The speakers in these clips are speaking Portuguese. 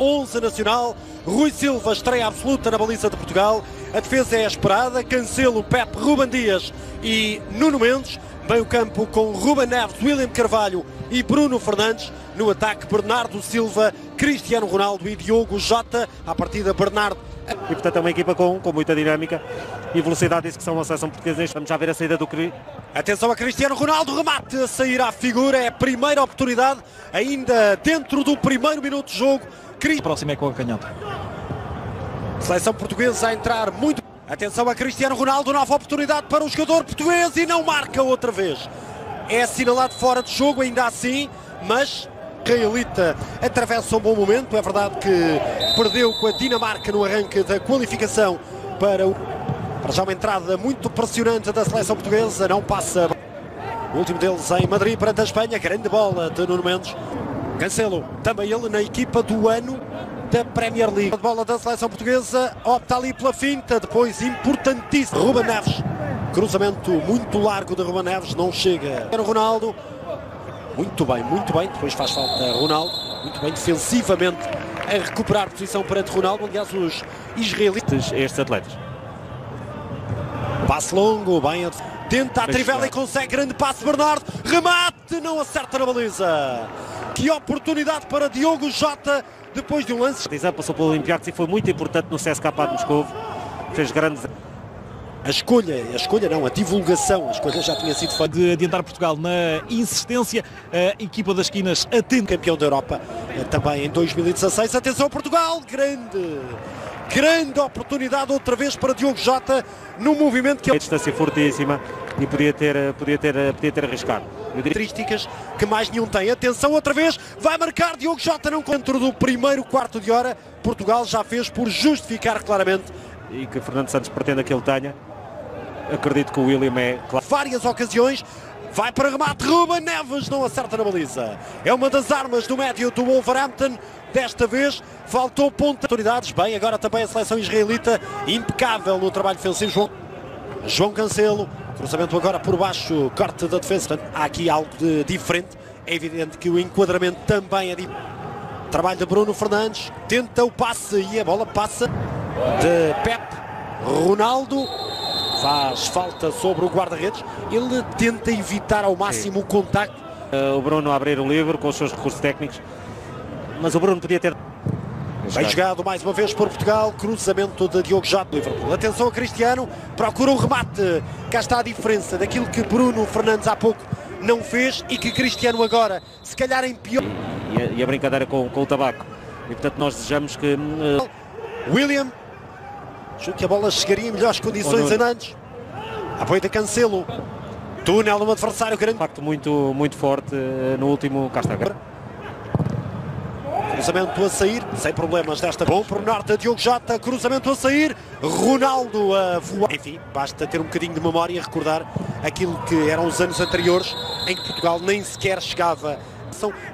11 nacional. Rui Silva estreia absoluta na baliza de Portugal. A defesa é esperada. Cancelo, Pepe, Ruben Dias e Nuno Mendes. Bem o campo com Ruben Neves, William Carvalho e Bruno Fernandes. No ataque, Bernardo Silva, Cristiano Ronaldo e Diogo Jota. À partida, Bernardo e portanto é uma equipa com, com muita dinâmica e velocidade, isso que são a seleção portuguesa. Vamos já ver a saída do. Atenção a Cristiano Ronaldo, remate a sair à figura, é a primeira oportunidade, ainda dentro do primeiro minuto de jogo. Cri... Próximo é com a canhota. Seleção portuguesa a entrar muito. Atenção a Cristiano Ronaldo, nova oportunidade para o jogador português e não marca outra vez. É assinalado fora de jogo, ainda assim, mas israelita atravessa um bom momento. É verdade que perdeu com a Dinamarca no arranque da qualificação para, o... para já uma entrada muito pressionante da seleção portuguesa. Não passa. O último deles em Madrid perante a Espanha. Grande bola de Nuno Mendes. Cancelo, também ele na equipa do ano da Premier League. A bola da seleção portuguesa opta ali pela finta, depois importantíssimo. Ruben Neves, cruzamento muito largo de Ruben Neves, não chega. Era Ronaldo, muito bem, muito bem. Depois faz falta Ronaldo. Muito bem defensivamente a recuperar posição perante Ronaldo. Aliás, os israelitas, estes atletas. Passe longo, bem. Tenta a trivela e consegue grande passe Bernardo. Remate, não acerta na baliza. Que oportunidade para Diogo Jota depois de um lance. Passou pelo Olympiacos e foi muito importante no CSKA de Moscou. Fez grandes a escolha, a escolha não, a divulgação, a escolha já tinha sido feita. De adiantar Portugal na insistência, a equipa das esquinas atende. Campeão da Europa eh, também em 2016. Atenção Portugal, grande, grande oportunidade outra vez para Diogo Jota no movimento que... A distância fortíssima e podia ter, podia ter, podia ter arriscado. Características que mais nenhum tem. Atenção outra vez, vai marcar Diogo Jota não dentro do primeiro quarto de hora. Portugal já fez por justificar claramente e que Fernando Santos pretende que ele tenha acredito que o William é... Várias ocasiões, vai para remate, Ruben Neves não acerta na baliza. É uma das armas do médio do Wolverhampton, desta vez faltou ponta. Autoridades, bem, agora também a seleção israelita, impecável no trabalho defensivo. João, João Cancelo, cruzamento agora por baixo, corte da defesa. Há aqui algo de diferente. É evidente que o enquadramento também é diferente. Trabalho de Bruno Fernandes, tenta o passe e a bola passa de Pep. Ronaldo faz falta sobre o guarda-redes. Ele tenta evitar ao máximo Sim. o contacto. Uh, o Bruno a abrir o livro com os seus recursos técnicos, mas o Bruno podia ter. Bem jogado mais uma vez por Portugal, cruzamento de Diogo Jato Liverpool. Atenção a Cristiano, procura um remate. Cá está a diferença daquilo que Bruno Fernandes há pouco não fez e que Cristiano agora, se calhar em pior. E, a, e a brincadeira com, com, o tabaco. E portanto nós desejamos que. Uh... William Acho que a bola chegaria em melhores condições em antes. Apoio de Cancelo. Túnel um adversário grande. Impacto muito, muito forte eh, no último Castagra. Cruzamento a sair, sem problemas desta. Bom por norte, Diogo Jota, cruzamento a sair, Ronaldo a voar. Enfim, basta ter um bocadinho de memória e recordar aquilo que eram os anos anteriores em que Portugal nem sequer chegava.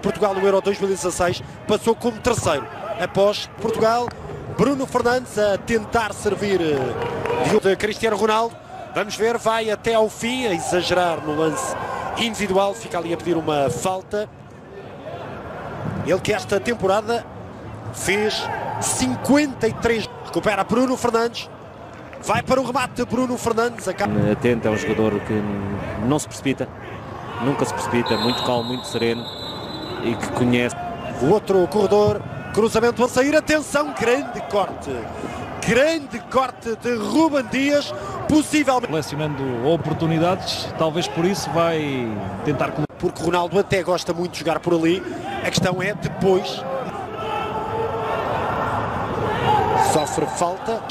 Portugal no Euro 2016 passou como terceiro após Portugal Bruno Fernandes a tentar servir eh, de Cristiano Ronaldo. Vamos ver, vai até ao fim, a exagerar no lance individual, fica ali a pedir uma falta. Ele que esta temporada fez 53. Recupera Bruno Fernandes. Vai para o remate de Bruno Fernandes. Atento, é um jogador que não se precipita, nunca se precipita, muito calmo, muito sereno e que conhece. O outro corredor Cruzamento a sair, atenção, grande corte. Grande corte de Ruben Dias, possivelmente. Selecionando oportunidades, talvez por isso vai tentar. Porque Ronaldo até gosta muito de jogar por ali. A questão é depois. Sofre falta.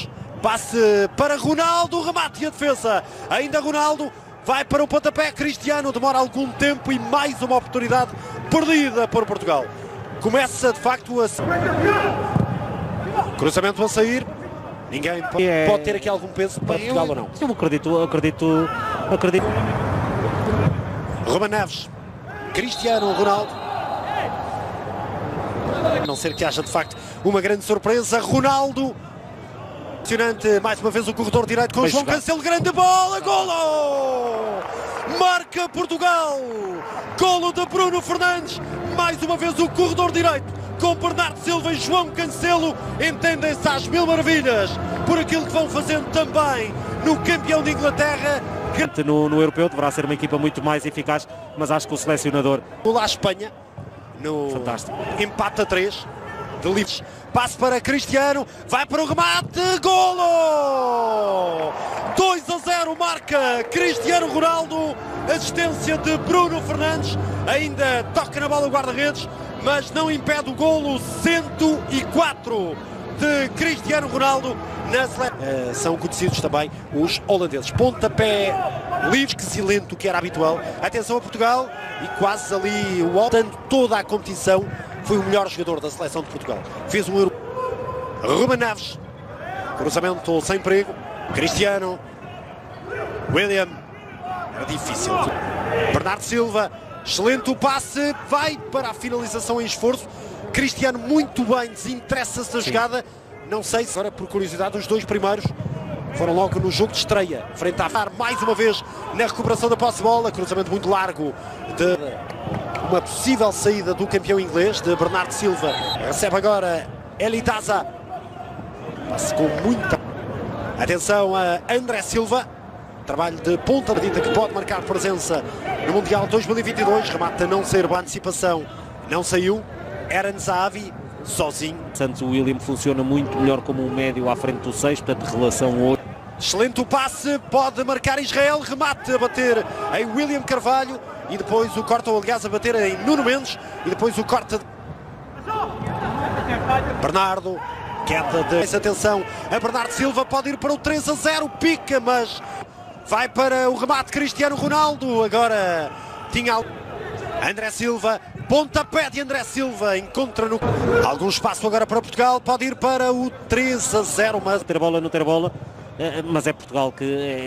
Passe para Ronaldo, remate e a defesa. Ainda Ronaldo vai para o pontapé. Cristiano demora algum tempo e mais uma oportunidade perdida por Portugal começa de facto a. Cruzamento a sair. Ninguém pode, é... pode ter aqui algum peso para Portugal ou não. Eu acredito, acredito, acredito. Roman Neves, Cristiano Ronaldo. A não ser que haja de facto uma grande surpresa. Ronaldo. Impressionante, mais uma vez o corredor direito com Vai João. Cancelo, grande bola, golo! Marca Portugal! De Bruno Fernandes, mais uma vez o corredor direito com Bernardo Silva e João Cancelo entendem-se às mil maravilhas por aquilo que vão fazendo também no campeão de Inglaterra. No, no europeu deverá ser uma equipa muito mais eficaz, mas acho que o selecionador. Lá Espanha, no Fantástico. empate a 3 de livres. Passe para Cristiano, vai para o remate, golo! 2 a 0 marca Cristiano Ronaldo, assistência de Bruno Fernandes, ainda toca na bola o guarda-redes, mas não impede o golo 104 de Cristiano Ronaldo na seleção. Uh, são conhecidos também os holandeses. Pontapé livre, que silento que era habitual. Atenção a Portugal e quase ali o Dando toda a competição foi o melhor jogador da seleção de Portugal. Fez um euro. Ruben Neves, cruzamento sem perigo. Cristiano, William, era difícil. Bernardo Silva, excelente o passe, vai para a finalização em esforço. Cristiano muito bem, desinteressa-se da jogada. Não sei se, agora por curiosidade, os dois primeiros foram logo no jogo de estreia, frente a Far, mais uma vez na recuperação da posse de bola, cruzamento muito largo de uma possível saída do campeão inglês, de Bernardo Silva. Recebe agora Elitaza. Passe com muita. Atenção a André Silva. Trabalho de ponta medida que pode marcar presença no Mundial 2022. Remata a não ser boa antecipação. Não saiu. Eren Zahavi sozinho. Santos William funciona muito melhor como um médio à frente do 6, portanto relação hoje. Excelente o passe, pode marcar Israel, remate a bater em William Carvalho e depois o corte, aliás, a bater em Nuno Mendes e depois o corte de Bernardo, queda de atenção a Bernardo Silva, pode ir para o 3 a 0, pica, mas vai para o remate Cristiano Ronaldo, agora tinha André Silva, pontapé de André Silva, encontra no algum espaço agora para Portugal, pode ir para o 3 a 0, mas ter bola, não ter bola. Eh, mas é Portugal que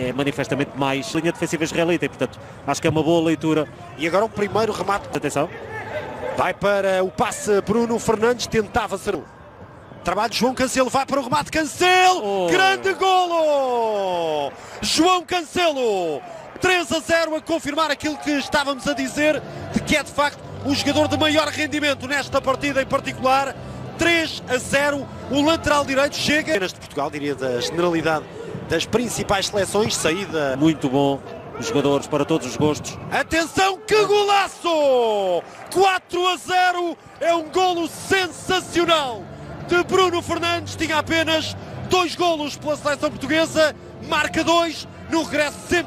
é manifestamente mais linha defensiva israelita e, portanto, acho que é uma boa leitura. E agora o primeiro remate. Atenção. Vai para o passe Bruno Fernandes, tentava ser. Trabalho de João Cancelo, vai para o remate Cancelo! Oh. Grande golo! João Cancelo! 3 a 0 a confirmar aquilo que estávamos a dizer, de que é de facto o jogador de maior rendimento nesta partida em particular. 3 a 0, o lateral direito chega. Apenas de Portugal, diria da generalidade das principais seleções, saída. Muito bom, jogadores para todos os gostos. Atenção, que golaço! 4 a 0, é um golo sensacional de Bruno Fernandes, tinha apenas dois golos pela seleção portuguesa, marca dois no regresso sempre.